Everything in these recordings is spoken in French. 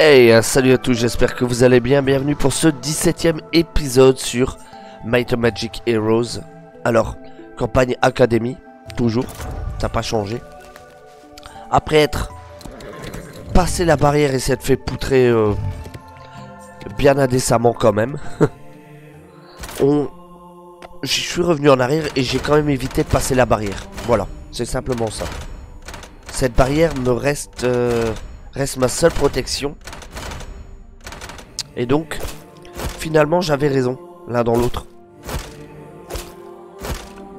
Hey, salut à tous, j'espère que vous allez bien. Bienvenue pour ce 17ème épisode sur Might Magic Heroes. Alors, campagne Academy, toujours, ça n'a pas changé. Après être passé la barrière et s'être fait poutrer euh, bien indécemment quand même, on... je suis revenu en arrière et j'ai quand même évité de passer la barrière. Voilà, c'est simplement ça. Cette barrière me reste... euh, reste ma seule protection. Et donc, finalement, j'avais raison, l'un dans l'autre.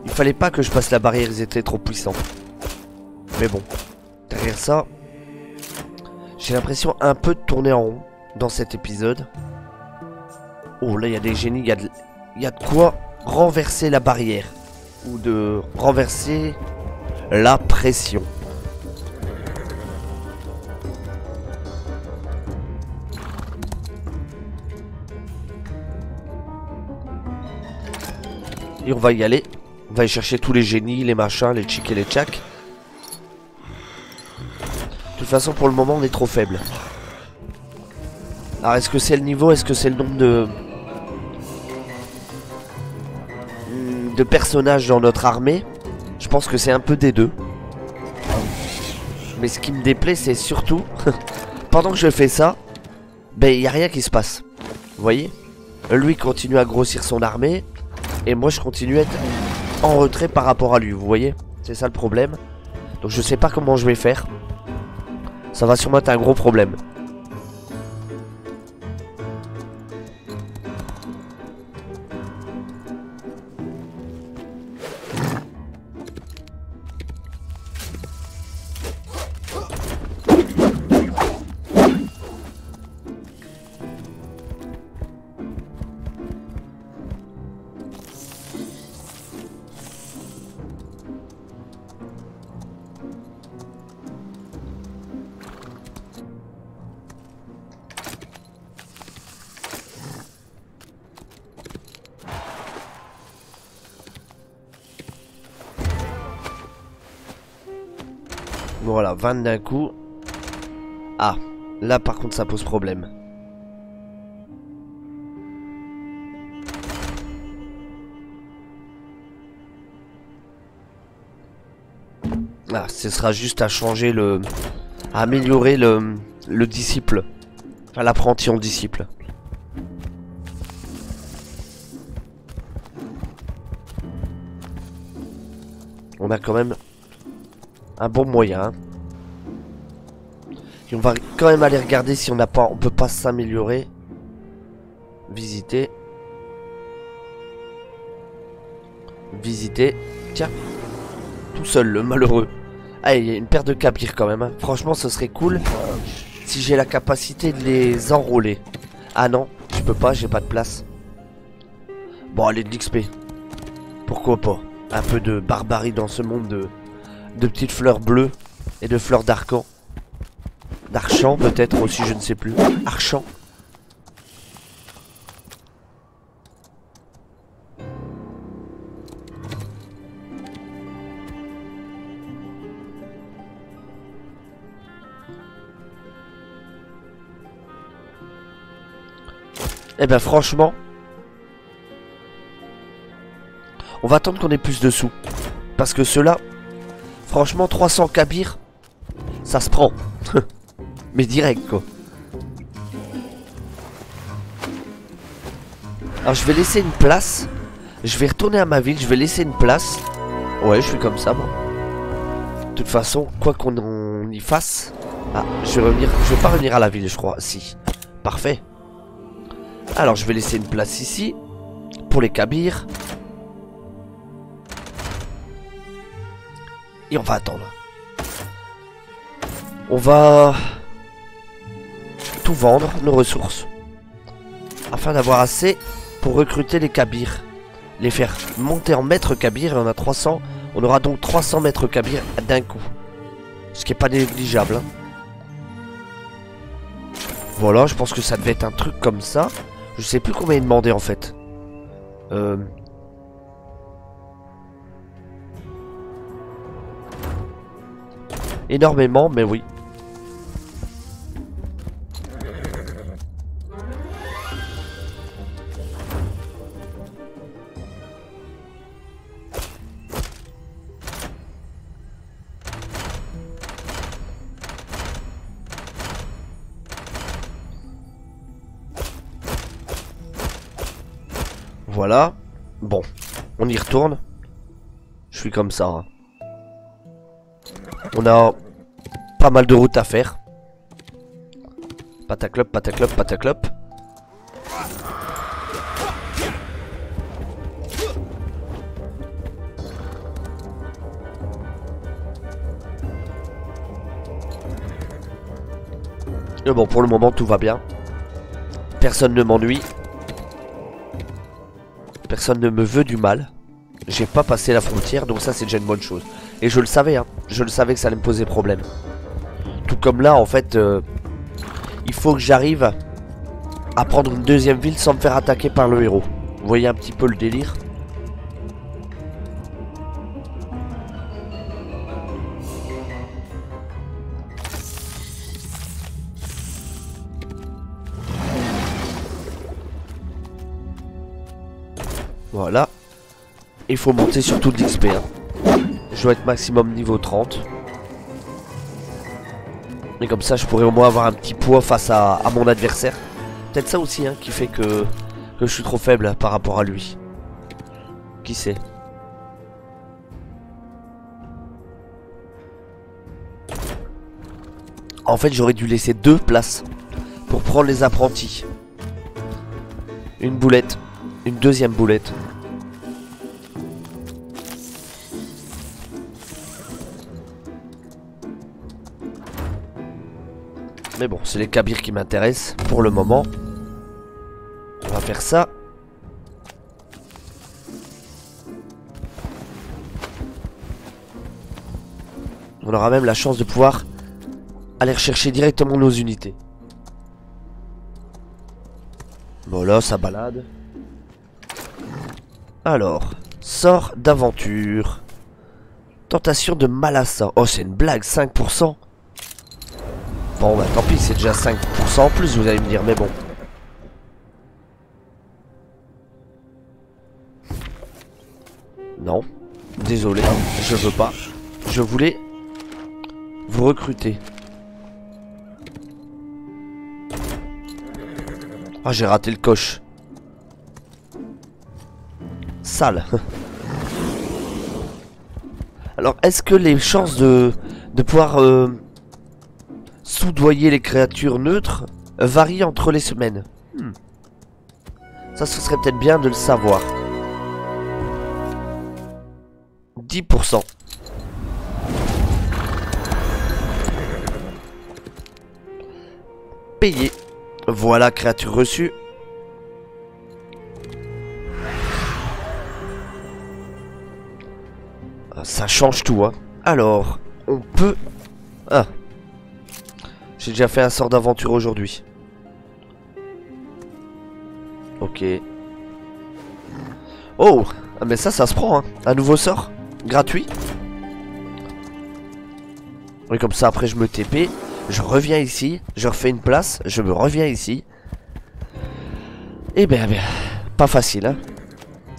Il fallait pas que je passe la barrière, ils étaient trop puissants. Mais bon, derrière ça, j'ai l'impression un peu de tourner en rond dans cet épisode. Oh, là, il y a des génies, il y, de- y a de quoi renverser la barrière. Ou de renverser la pression. On va y aller. On va aller chercher tous les génies, les machins, les chics et les tchacs. De toute façon, pour le moment, on est trop faible. Alors, est-ce que c'est le niveau Est-ce que c'est le nombre de... Hmm, de personnages dans notre armée? Je pense que c'est un peu des deux. Mais ce qui me déplaît, c'est surtout... pendant que je fais ça, ben, il n'y a rien qui se passe. Vous voyez? Lui continue à grossir son armée. Et moi je continue à être en retrait par rapport à lui, vous voyez? C'est ça le problème. Donc je sais pas comment je vais faire. Ça va sûrement être un gros problème. Voilà, 20 d'un coup. Ah, là par contre ça pose problème. Ah, ce sera juste à changer le... à améliorer le, le disciple. L'apprenti en disciple. On a quand même un bon moyen. Et on va quand même aller regarder si on n'a pas, on peut pas s'améliorer. Visiter. Visiter. Tiens. Tout seul, le malheureux. Ah, il y a une paire de cabirs quand même. hein. Franchement, ce serait cool si j'ai la capacité de les enrôler. Ah non, je peux pas, j'ai pas de place. Bon, allez, de l'XP. Pourquoi pas? Un peu de barbarie dans ce monde de, de petites fleurs bleues et de fleurs d'arcan. D'archant peut-être aussi, je ne sais plus. Archant. Eh ben franchement, on va attendre qu'on ait plus de sous. Parce que ceux-là, franchement 300 kabir, ça se prend. Mais direct quoi. Alors je vais laisser une place. Je vais retourner à ma ville, je vais laisser une place. Ouais, je suis comme ça moi. De toute façon, quoi qu'on y fasse. Ah, je vais revenir. Je vais pas revenir à la ville, je crois. Si. Parfait. Alors je vais laisser une place ici. Pour les kabirs. Et on va attendre. On va tout vendre, nos ressources. Afin d'avoir assez pour recruter les kabirs. Les faire monter en maître kabir et on a 300. On aura donc 300 mètres kabir d'un coup. Ce qui est pas négligeable. hein. Voilà, je pense que ça devait être un truc comme ça. Je sais plus combien il demandait en fait. Euh... énormément, mais oui. Voilà. Bon. On y retourne. Je suis comme ça. Hein. On a pas mal de routes à faire. Pataclop, pataclop, pataclop. Mais bon, pour le moment, tout va bien. Personne ne m'ennuie. Personne ne me veut du mal. J'ai pas passé la frontière, donc ça c'est déjà une bonne chose. Et je le savais, hein. Je le savais que ça allait me poser problème. Tout comme là, en fait, euh, il faut que j'arrive à prendre une deuxième ville sans me faire attaquer par le héros. Vous voyez un petit peu le délire Voilà. Il faut monter sur tout l'XP. Je dois être maximum niveau 30. Et comme ça, je pourrais au moins avoir un petit poids face à, mon adversaire. Peut-être ça aussi hein, qui fait que, que je suis trop faible par rapport à lui. Qui sait En fait, j'aurais dû laisser deux places pour prendre les apprentis. Une boulette, une deuxième boulette. Mais bon, c'est les Kabyres qui m'intéressent pour le moment. On va faire ça. On aura même la chance de pouvoir aller rechercher directement nos unités. Voilà, ça balade. Alors, sort d'aventure. Tentation de Malassa. Oh, c'est une blague, 5%. Bon, bah tant pis, c'est déjà 5% en plus, vous allez me dire, mais bon. Non. Désolé, je veux pas. Je voulais vous recruter. Ah, j'ai raté le coche. Sale. Alors, est-ce que les chances de, de pouvoir euh, soudoyer les créatures neutres varient entre les semaines Hmm. Ça, ce serait peut-être bien de le savoir. 10%. Payé. Voilà, créature reçue. Ah, Ça change tout, hein. Alors, on peut... Ah. J'ai déjà fait un sort d'aventure aujourd'hui. Ok. Oh ah, Mais ça, ça se prend, hein. Un nouveau sort Gratuit Oui, comme ça, après, je me TP. Je reviens ici. Je refais une place. Je me reviens ici. Et ben, ben pas facile, hein.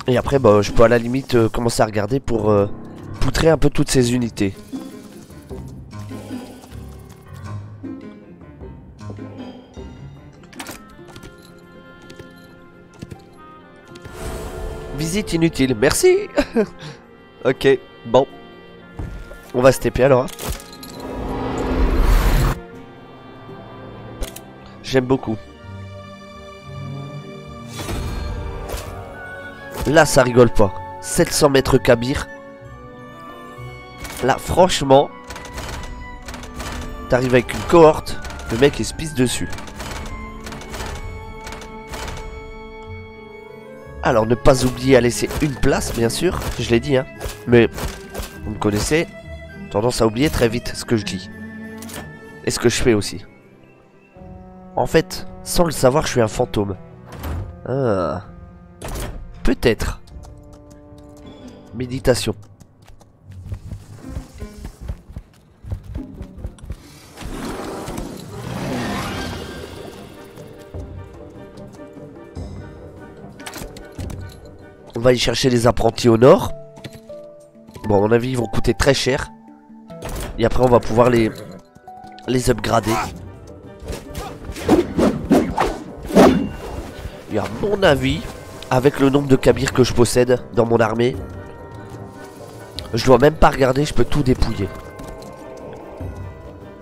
Et après, bah, je peux à la limite euh, commencer à regarder pour euh, poutrer un peu toutes ces unités. Inutile, merci Ok, bon. On va se TP alors. hein. J'aime beaucoup. Là, ça rigole pas. 700 mètres Kabir. Là, franchement, t'arrives avec une cohorte, le mec il se pisse dessus. Alors, ne pas oublier à laisser une place, bien sûr, je l'ai dit, hein. Mais, vous me connaissez, tendance à oublier très vite ce que je dis. Et ce que je fais aussi. En fait, sans le savoir, je suis un fantôme. Ah. Peut-être. Méditation. On va y chercher les apprentis au nord. Bon, à mon avis, ils vont coûter très cher. Et après, on va pouvoir les, les upgrader. Et à mon avis, avec le nombre de kabirs que je possède dans mon armée, je dois même pas regarder, je peux tout dépouiller.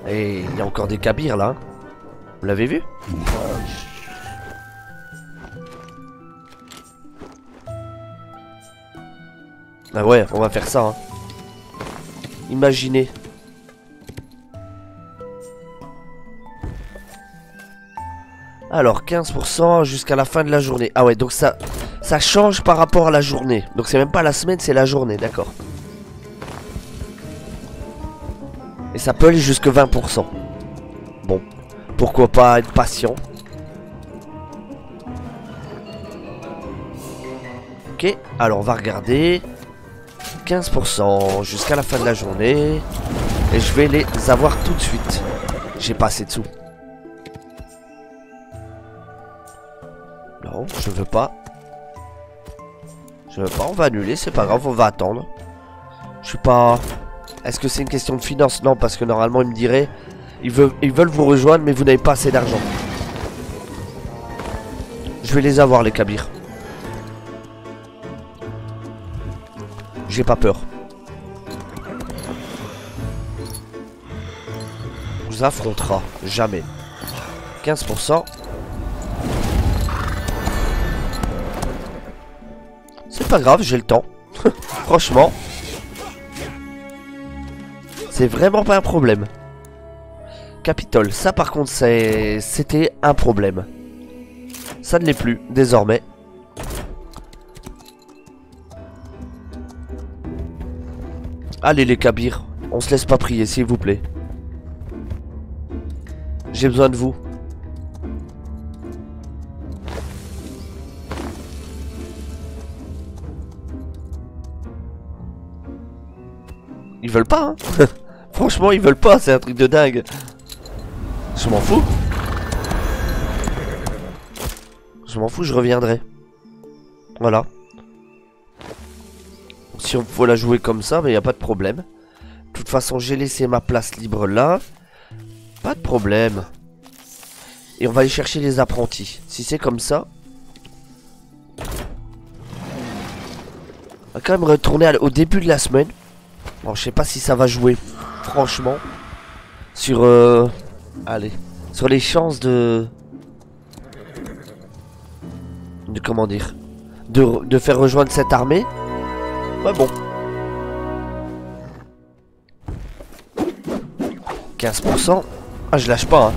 Et il y a encore des kabirs là. Vous l'avez vu? Ah ouais, on va faire ça. Hein. Imaginez. Alors 15% jusqu'à la fin de la journée. Ah ouais, donc ça, ça change par rapport à la journée. Donc c'est même pas la semaine, c'est la journée, d'accord. Et ça peut aller jusque 20%. Bon, pourquoi pas être patient. Ok, alors on va regarder. 15% jusqu'à la fin de la journée. Et je vais les avoir tout de suite. J'ai pas assez de sous. Non, je veux pas. Je veux pas, on va annuler, c'est pas grave, on va attendre. Je suis pas... Est-ce que c'est une question de finance? Non, parce que normalement, ils me diraient... Ils veulent, vous rejoindre, mais vous n'avez pas assez d'argent. Je vais les avoir, les Kabyrs. Pas peur. On vous affrontera. Jamais. 15%. C'est pas grave, j'ai le temps. Franchement. C'est vraiment pas un problème. Capitole, ça par contre c'était un problème. Ça ne l'est plus, désormais. Allez les Kabyrs, on se laisse pas prier s'il vous plaît. J'ai besoin de vous. Ils veulent pas, hein Franchement, ils veulent pas, c'est un truc de dingue. Je m'en fous. Je m'en fous, je reviendrai. Voilà. Si on peut la jouer comme ça, mais il a pas de problème. De toute façon, j'ai laissé ma place libre là. Pas de problème. Et on va aller chercher les apprentis. Si c'est comme ça... On va quand même retourner au début de la semaine. Bon, je sais pas si ça va jouer, franchement. Sur... Euh... Allez. Sur les chances de... De comment dire de, de faire rejoindre cette armée. Ouais bon. 15%. Ah je lâche pas hein.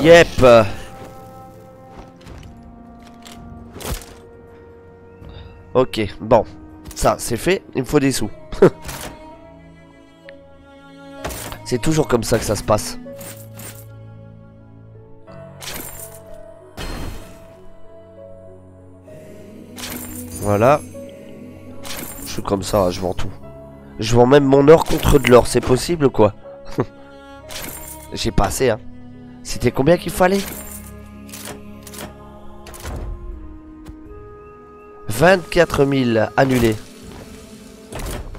Yep Ok, bon. Ça, c'est fait. Il me faut des sous. c'est toujours comme ça que ça se passe. Voilà. Je suis comme ça, je vends tout. Je vends même mon or contre de l'or, c'est possible quoi? J'ai pas assez, hein. C'était combien qu'il fallait? 24 000 annulés.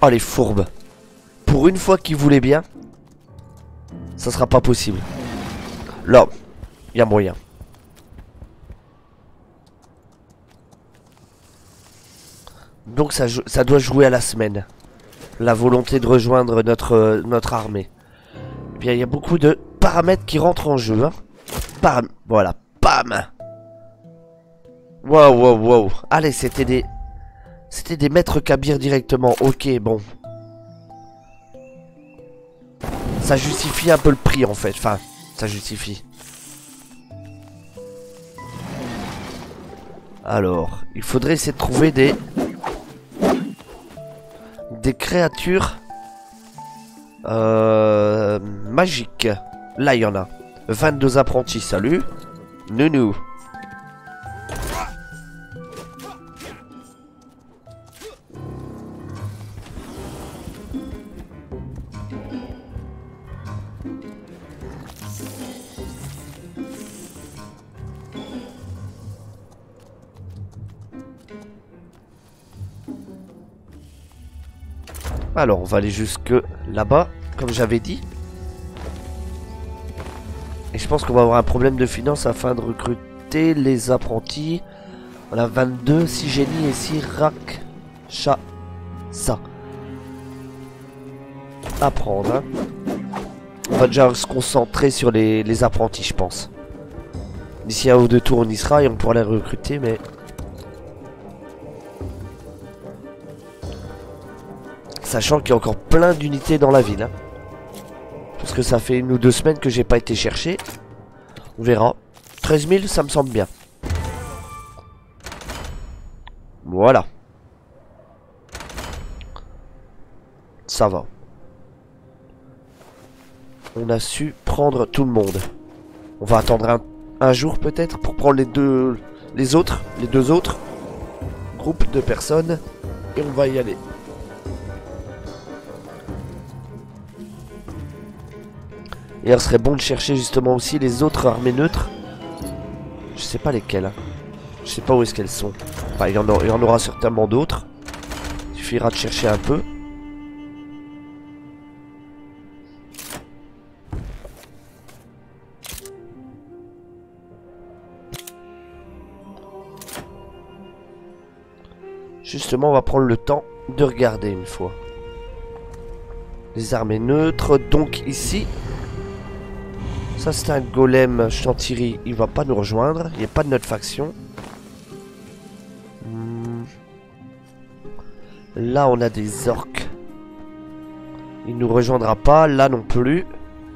Oh les fourbes. Pour une fois qu'ils voulaient bien, ça sera pas possible. Là, il y a moyen. Donc ça, doit jouer à la semaine. La volonté de rejoindre notre, armée. Eh bien, il y a beaucoup de paramètres qui rentrent en jeu. Hein. voilà, pam Wow, wow, wow. Allez, c'était des... C'était des maîtres Kabir directement. Ok, bon. Ça justifie un peu le prix, en fait. Enfin, ça justifie. Alors, il faudrait essayer de trouver des... Des créatures... Euh... Magiques. Là, il y en a. 22 apprentis, salut. Nounou. Alors, on va aller jusque là-bas, comme j'avais dit. Et je pense qu'on va avoir un problème de finances afin de recruter les apprentis. On a 22, 6 génies et 6 rack. Chat. Ça. Apprendre. Hein. On va déjà se concentrer sur les, les apprentis, je pense. D'ici un ou deux tours, on y sera et on pourra les recruter, mais... Sachant qu'il y a encore plein d'unités dans la ville. Hein. Parce que ça fait une ou deux semaines que j'ai pas été chercher. On verra. 13 000, ça me semble bien. Voilà. Ça va. On a su prendre tout le monde. On va attendre un, jour peut-être pour prendre les deux les autres, les deux autres groupes de personnes et on va y aller. Et il serait bon de chercher justement aussi les autres armées neutres. Je sais pas lesquelles. Hein. Je sais pas où est-ce qu'elles sont. Enfin, il y, en il y en aura certainement d'autres. Il suffira de chercher un peu. Justement, on va prendre le temps de regarder une fois. Les armées neutres, donc ici. Ça, c'est un golem chantilly. Il va pas nous rejoindre. Il a pas de notre faction. Hmm. Là, on a des orques. Il nous rejoindra pas. Là non plus.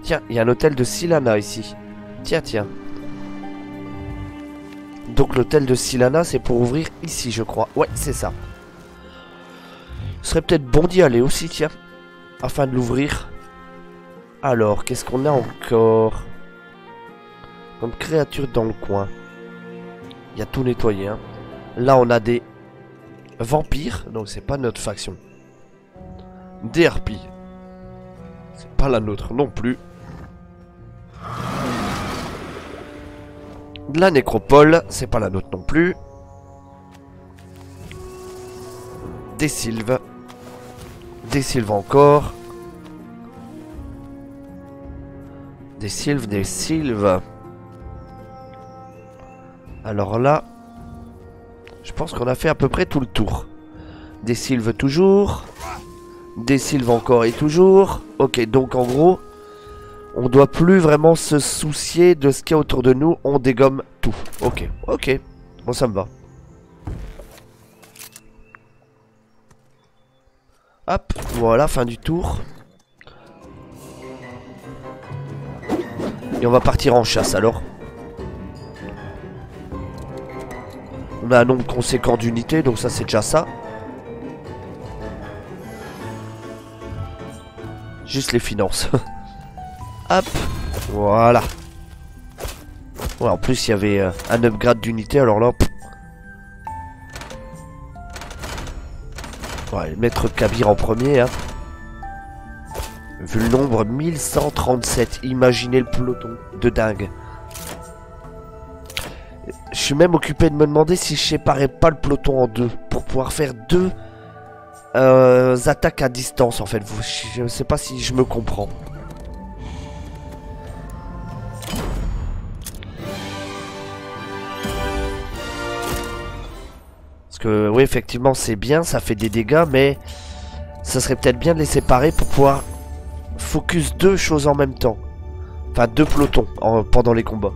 Tiens, il y a un hôtel de Silana ici. Tiens, tiens. Donc l'hôtel de Silana, c'est pour ouvrir ici, je crois. Ouais, c'est ça. Ce serait peut-être bon d'y aller aussi, tiens. Afin de l'ouvrir. Alors, qu'est-ce qu'on a encore? Créature dans le coin. Il y a tout nettoyé. Hein. Là, on a des vampires. Donc, c'est pas notre faction. Des harpies. C'est pas la nôtre non plus. La nécropole, c'est pas la nôtre non plus. Des sylves. Des sylves encore. Des sylves, des sylves. Alors là, je pense qu'on a fait à peu près tout le tour. Des sylves toujours. Des sylves encore et toujours. Ok, donc en gros, on doit plus vraiment se soucier de ce qu'il y a autour de nous. On dégomme tout. Ok, ok. Bon, ça me va. Hop, voilà, fin du tour. Et on va partir en chasse alors. On a un nombre conséquent d'unités, donc ça c'est déjà ça. Juste les finances. Hop, voilà. Ouais, en plus, il y avait euh, un upgrade d'unité, alors là... Ouais, mettre Kabir en premier, hein. Vu le nombre, 1137. Imaginez le peloton. De dingue. Je suis même occupé de me demander si je séparais pas le peloton en deux. Pour pouvoir faire deux euh, attaques à distance, en fait. Je sais pas si je me comprends. oui, effectivement, c'est bien, ça fait des dégâts, mais ça serait peut-être bien de les séparer pour pouvoir focus deux choses en même temps. Enfin, deux pelotons pendant les combats.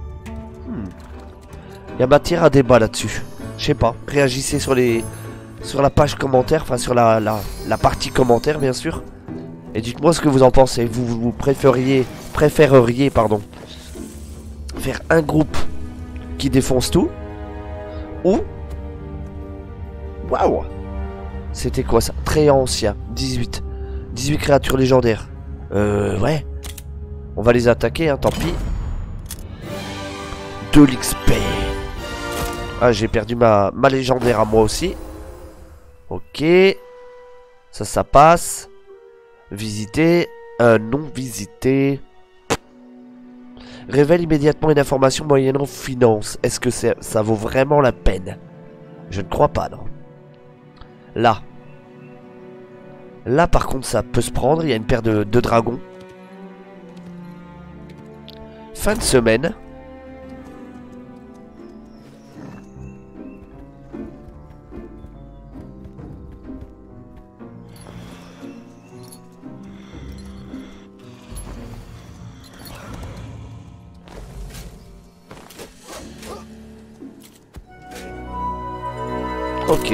Il y a matière à débat là-dessus. Je sais pas, réagissez sur les sur la page commentaire, enfin sur la, la, partie commentaire bien sûr. Et dites-moi ce que vous en pensez. Vous, vous préfériez, préféreriez pardon, faire un groupe qui défonce tout ou Waouh C'était quoi ça? Très ancien. 18. 18 créatures légendaires. Euh, ouais. On va les attaquer, hein, tant pis. De l'XP. Ah, j'ai perdu ma, ma légendaire à moi aussi. Ok. Ça, ça passe. Visiter. Euh, non visiter. Révèle immédiatement une information moyennant finance. Est-ce que ça vaut vraiment la peine? Je ne crois pas, non. Là. Là, par contre, ça peut se prendre. Il y a une paire de, dragons. fin de semaine. Ok.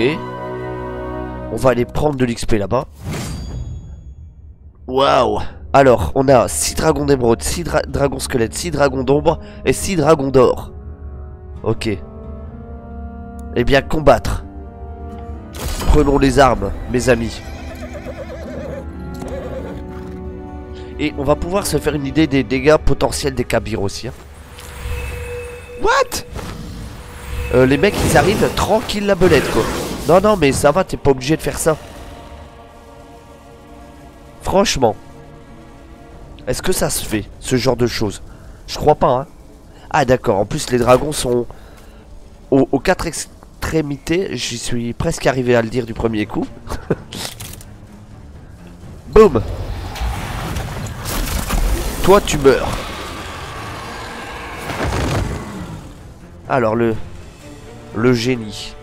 On va aller prendre de l'XP là-bas. Waouh Alors, on a 6 dragons d'émeraude, 6 dragons squelettes, 6 dragons d'ombre et 6 dragons d'or. Ok. Eh bien, combattre. Prenons les armes, mes amis. Et on va pouvoir se faire une idée des dégâts potentiels des Kabyres aussi. Hein. What? Euh, Les mecs, ils arrivent tranquille la belette, quoi. Non, non, mais ça va, t'es pas obligé de faire ça. Franchement. Est-ce que ça se fait, ce genre de choses? Je crois pas, hein. Ah, d'accord. En plus, les dragons sont aux, quatre extrémités. J'y suis presque arrivé à le dire du premier coup. Boum Toi, tu meurs. Alors, le... Le génie.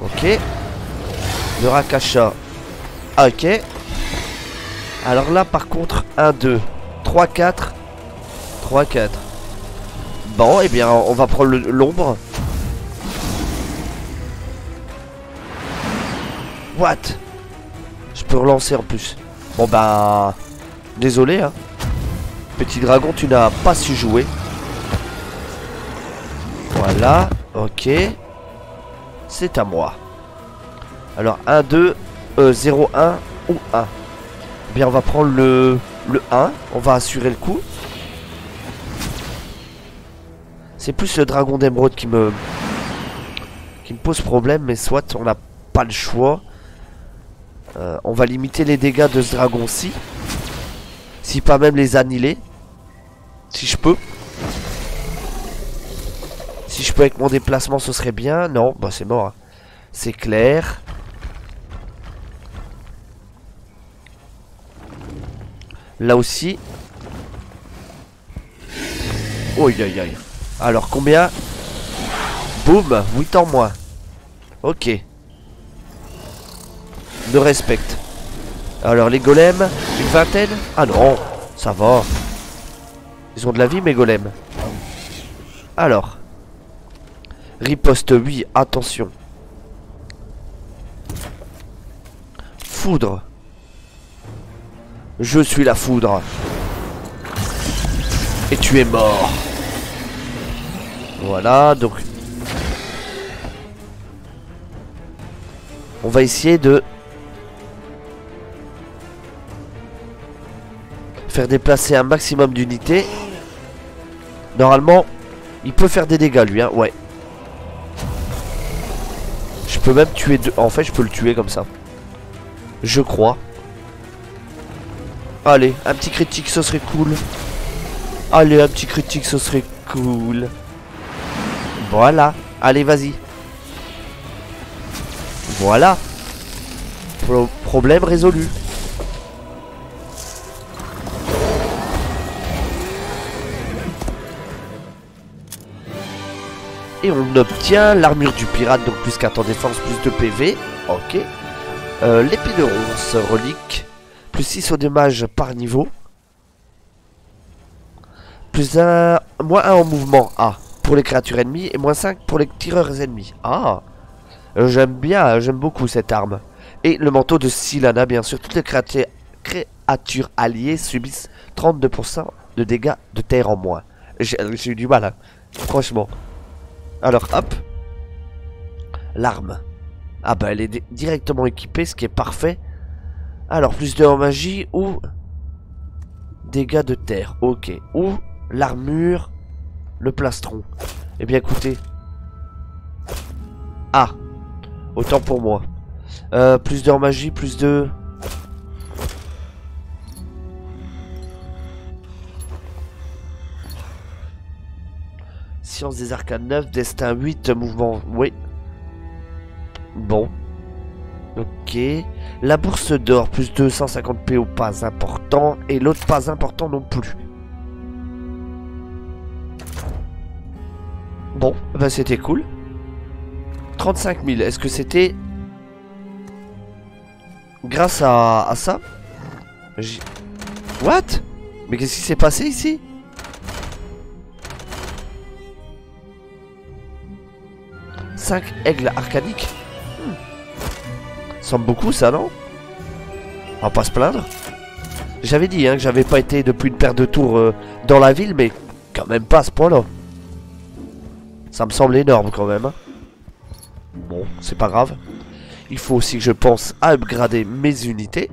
Ok. Le Rakasha. Ok. Alors là, par contre, 1, 2, 3, 4. 3, 4. Bon, et eh bien, on va prendre l'ombre. What? Je peux relancer en plus. Bon, bah... Désolé, hein. Petit dragon, tu n'as pas su jouer. Voilà, ok. C'est à moi. Alors 1, 2, 0, 1 ou 1. Eh bien on va prendre le, le 1. On va assurer le coup. C'est plus le dragon d'émeraude qui me qui me pose problème, mais soit on n'a pas le choix. Euh, on va limiter les dégâts de ce dragon-ci. Si pas même les annihiler. Si je peux. Si je peux avec mon déplacement, ce serait bien. Non, bah c'est mort. Hein. C'est clair. Là aussi. Oh, aïe aïe. Alors combien? Boum 8 en moins. Ok. De respecte. Alors les golems, une vingtaine? Ah non, ça va. Ils ont de la vie mes golems. Alors. Riposte oui, attention. Foudre. Je suis la foudre. Et tu es mort. Voilà, donc... On va essayer de... Faire déplacer un maximum d'unités. Normalement, il peut faire des dégâts lui, hein, ouais. Je peux même tuer deux... En fait, je peux le tuer comme ça. Je crois. Allez, un petit critique, ce serait cool. Allez, un petit critique, ce serait cool. Voilà. Allez, vas-y. Voilà. problème résolu. Et on obtient l'armure du pirate, donc plus 4 en défense, plus de PV. Ok. Euh, L'épée de ronce, relique. Plus 6 au dommage par niveau. Plus 1, moins 1 en mouvement A pour les créatures ennemies et moins 5 pour les tireurs ennemis. Ah euh, J'aime bien, j'aime beaucoup cette arme. Et le manteau de Silana, bien sûr. Toutes les créatures, créatures alliées subissent 32% de dégâts de terre en moins. J'ai eu du mal, hein. franchement. Alors, hop. L'arme. Ah bah elle est directement équipée, ce qui est parfait. Alors, plus de magie ou... Dégâts de terre, ok. Ou l'armure, le plastron. Eh bien, écoutez. Ah Autant pour moi. Euh, plus de magie, plus de... Des arcanes 9, destin 8, mouvement... Oui. Bon. Ok. La bourse d'or, plus 250 PO, pas important. Et l'autre, pas important non plus. Bon, bah c'était cool. 35 000, est-ce que c'était... Grâce à, à ça? What? Mais qu'est-ce qui s'est passé ici? Cinq aigles arcaniques Hmm. Semble beaucoup ça, non? On va pas se plaindre. J'avais dit hein, que j'avais pas été depuis une paire de tours euh, dans la ville, mais quand même pas à ce point-là. Ça me semble énorme quand même. hein. Bon, c'est pas grave. Il faut aussi que je pense à upgrader mes unités.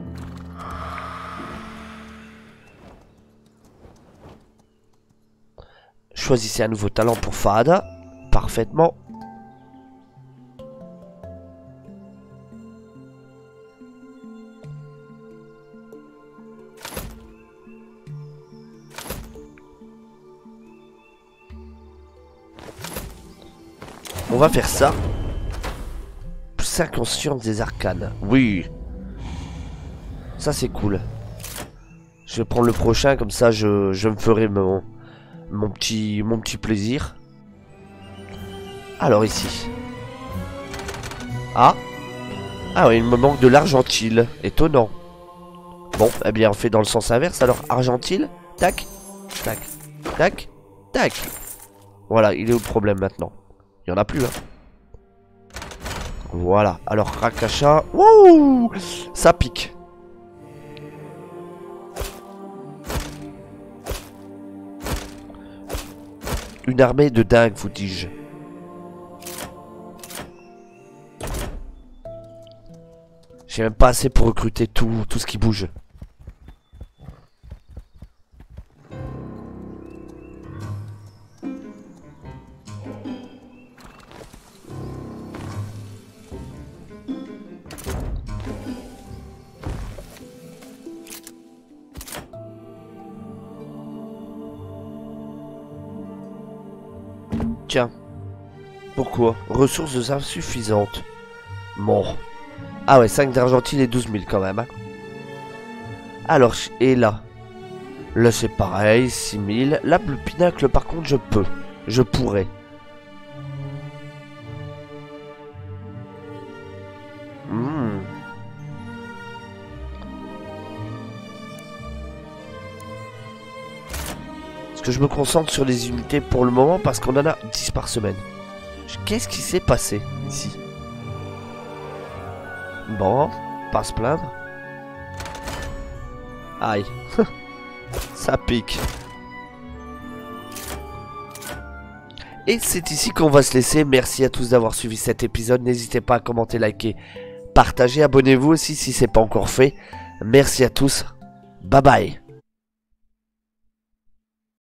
Choisissez un nouveau talent pour Fahada. Parfaitement. Va faire ça. Plus inconscience des arcanes. Oui. Ça c'est cool. Je vais prendre le prochain, comme ça je, je me ferai mon, mon, petit, mon petit plaisir. Alors ici. Ah. Ah oui, il me manque de l'argentile. Étonnant. Bon, eh bien on fait dans le sens inverse. Alors argentile. Tac. Tac. Tac. Tac. Voilà, il est le problème maintenant Il y en a plus, hein. Voilà, alors Rakasha. Wouh Ça pique. Une armée de dingue, vous dis-je. J'ai même pas assez pour recruter tout, tout ce qui bouge. Tiens. Pourquoi? Ressources insuffisantes. Bon. Ah ouais, 5 d'argentine et 12 000 quand même. hein. Alors, et là? Là c'est pareil, 6 000. Là, le pinacle par contre, je peux. Je pourrais. Je me concentre sur les unités pour le moment parce qu'on en a 10 par semaine Qu'est-ce qui s'est passé ici? Bon, pas se plaindre. Aïe. Ça pique. Et c'est ici qu'on va se laisser. Merci à tous d'avoir suivi cet épisode. N'hésitez pas à commenter, liker, partager. Abonnez-vous aussi si c'est pas encore fait. Merci à tous. Bye bye.